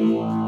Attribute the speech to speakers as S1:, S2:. S1: Música